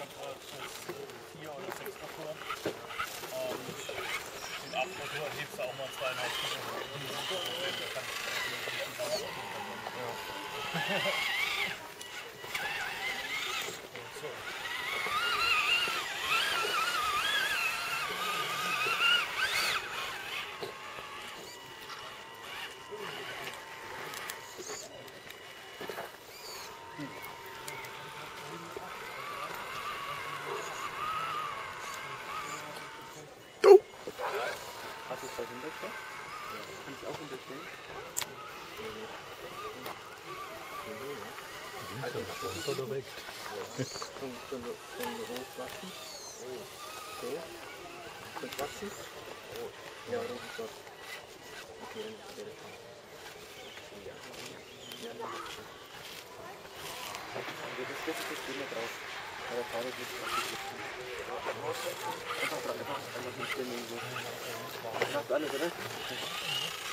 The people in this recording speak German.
Kontur ist 4 oder 6 Motor. Und den 8 Motor hebst du auch mal 2,5 Kilo. Da kann ich die Dauer ja. Da hinterstellen? Kann ich auch hinterstellen? Oder weg. Von, von, von rot wachsen. So. Und wachsen. Ja, rot ist das. Okay, dann wäre das Ja. Dann ist das. Also das ist immer drauf. Thank you.